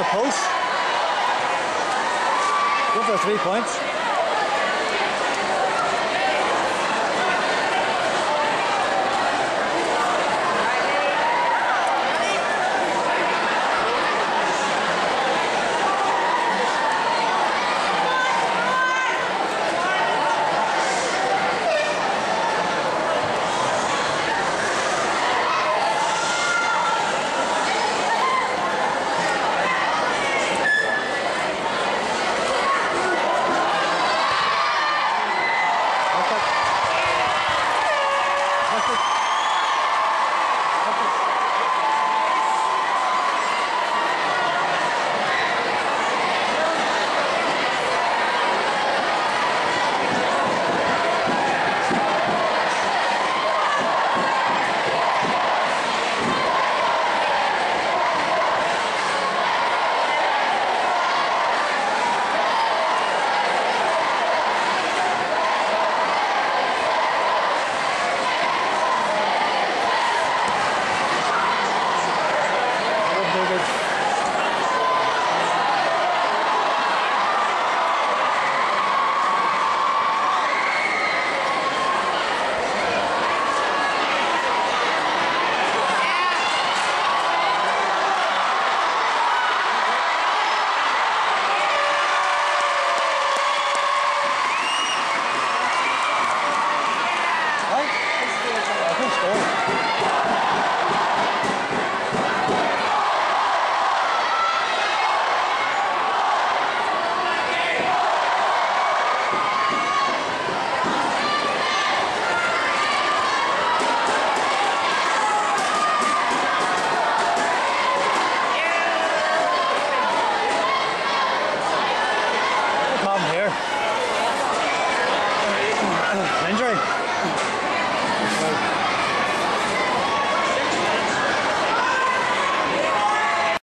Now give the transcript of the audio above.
A post. Go for three points. standards.